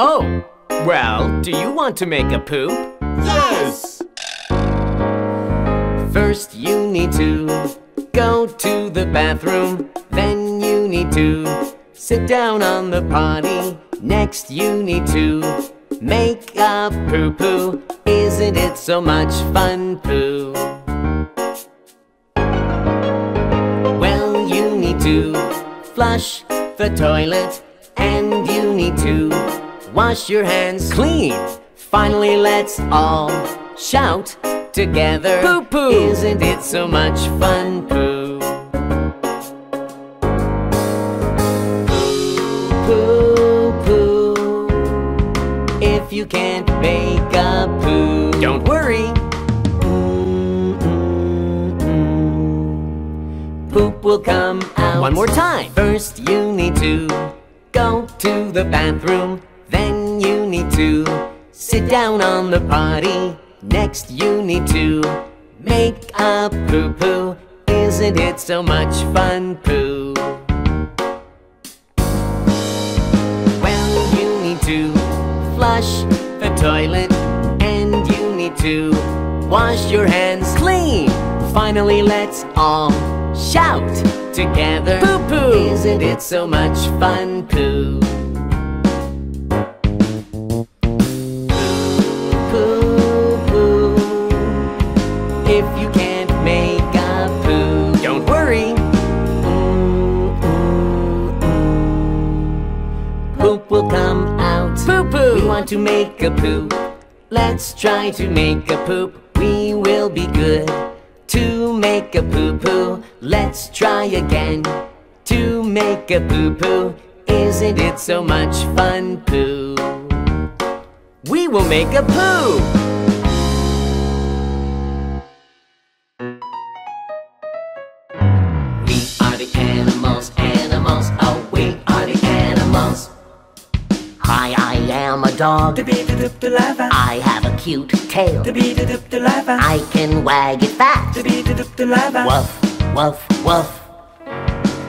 Oh, well, do you want to make a poop? Yes! First you need to go to the bathroom Then you need to sit down on the potty Next you need to make a poo-poo Isn't it so much fun poo? Well, you need to flush the toilet And you need to wash your hands clean Finally, let's all shout together. Poo poo! Isn't it so much fun, poo? Poo poo. If you can't make a poo, don't worry. Mm, mm, mm. Poop will come out. One more time. First, you need to go to the bathroom. Then you need to sit down on the potty. Next, you need to make a poo poo. Isn't it so much fun, poo? Well, you need to flush the toilet, and you need to wash your hands clean. Finally, let's all shout together. Poo poo! Isn't it so much fun, poo? Poo to make a poop. Let's try to make a poop. We will be good to make a poo poo. Let's try again to make a poo poo. Isn't it so much fun, poo? We will make a poo! Dog. I have a cute tail. I can wag it fast. Woof, woof, woof.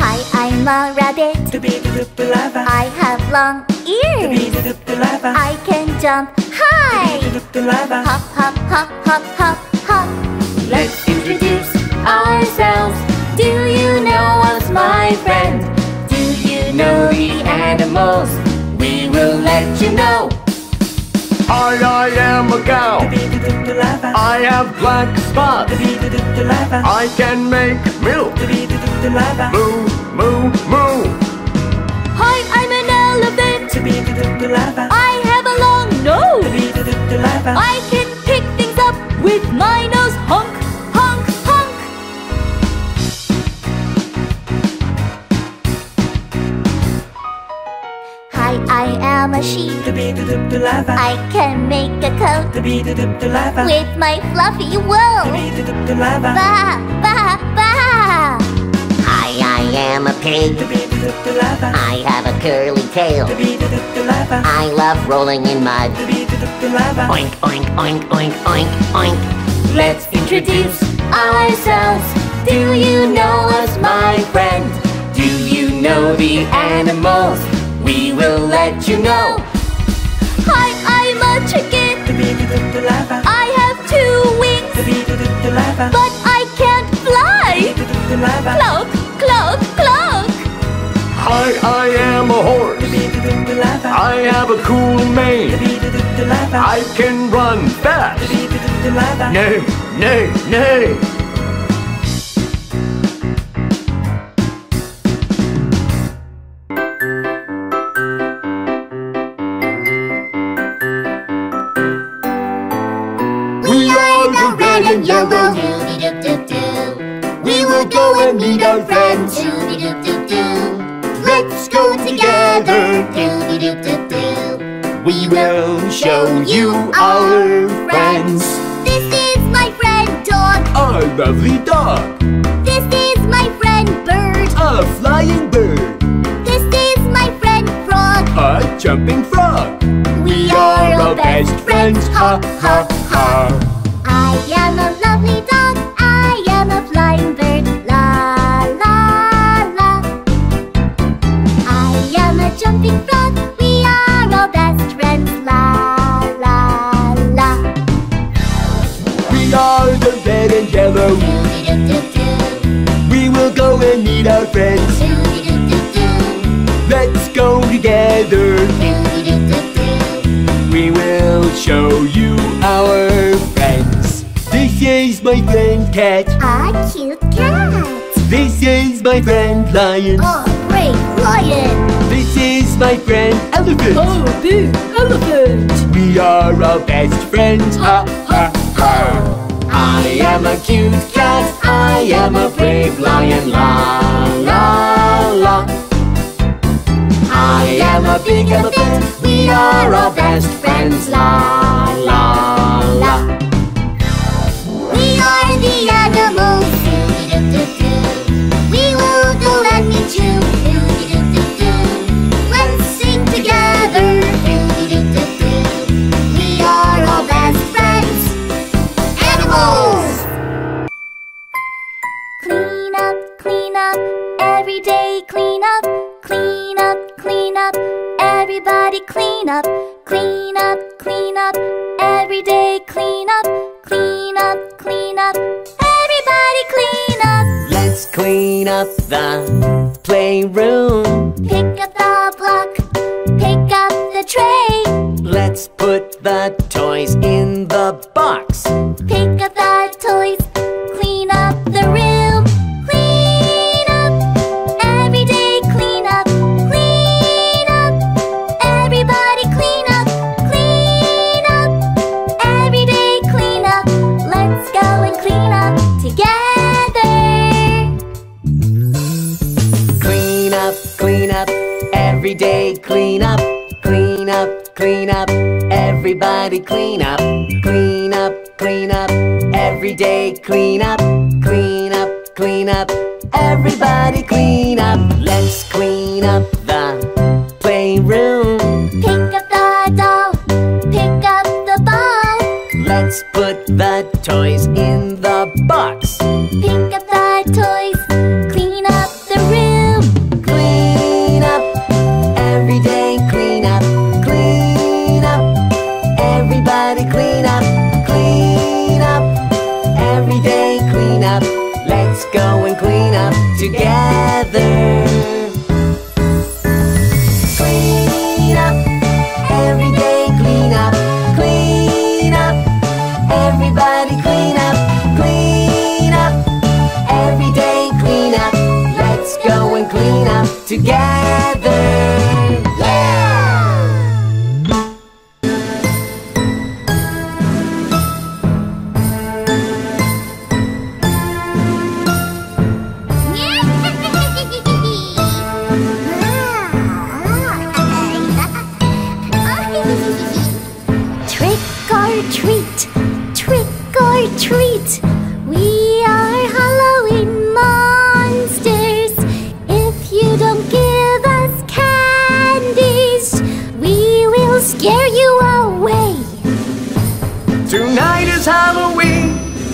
Hi, I'm a rabbit. I have long ears. I can jump high. Hop, hop, hop, hop, hop, hop. Let's introduce ourselves. Do you know us, my friend? Do you know the animals? We will let you know. I, I am a cow. I have black spots. I can make milk. Moo, moo, moo. Hi, I'm an elephant. I have a long nose. I can pick things up with my nose. I can make a coat with my fluffy wool. Ba, ba, ba. Hi, I am a pig. I have a curly tail. I love rolling in mud. Oink, oink, oink, oink, oink, oink. Let's introduce ourselves. Do you know us, my friend? Do you know the animals? We will let you know. I have two wings, but I can't fly. Cloak, cloak, cloak. I, I am a horse. I have a cool mane. I can run fast. Neigh, neigh, neigh. Let's go together. We will show you our friends. This is my friend dog. A lovely dog. This is my friend bird. A flying bird. This is my friend frog. A jumping frog. We are all best friends. Ha ha ha. I am a show you our friends. This is my friend cat. A cute cat. This is my friend lion. Oh, brave lion. This is my friend elephant. Oh, big elephant. We are our best friends. Ha ha ha. I am a cute cat. I am a brave lion. La la la. I am a big elephant. We are our best friends. La Everybody clean up. Clean up, clean up. Every day clean up. Clean up, clean up. Everybody clean up. Let's clean up the playroom. Pick up the block. Pick up the tray. Let's put the toys in the box. Pick clean up. Clean up, clean up, everybody clean up. Clean up, clean up, every day clean up. Clean up, clean up, everybody clean up.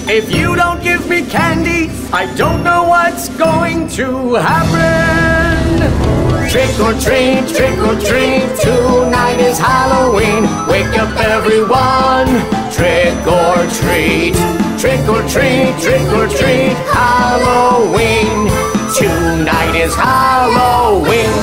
If you don't give me candy, I don't know what's going to happen. Trick or treat, trick or treat, tonight is Halloween. Wake up everyone, trick or treat. Trick or treat, trick or treat, Halloween. Tonight is Halloween.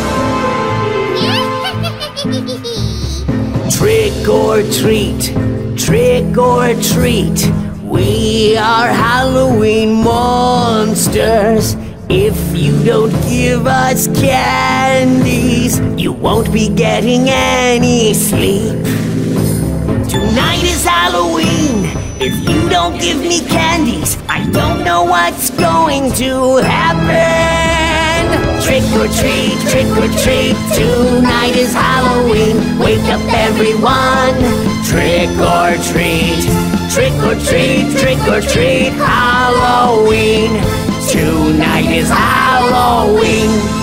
Trick or treat, trick or treat. We are Halloween monsters. If you don't give us candies, you won't be getting any sleep. Tonight is Halloween. If you don't give me candies, I don't know what's going to happen. Trick or treat, trick or treat, tonight is Halloween. Wake up everyone, trick or treat. Trick or treat, trick or treat, Halloween. Tonight is Halloween.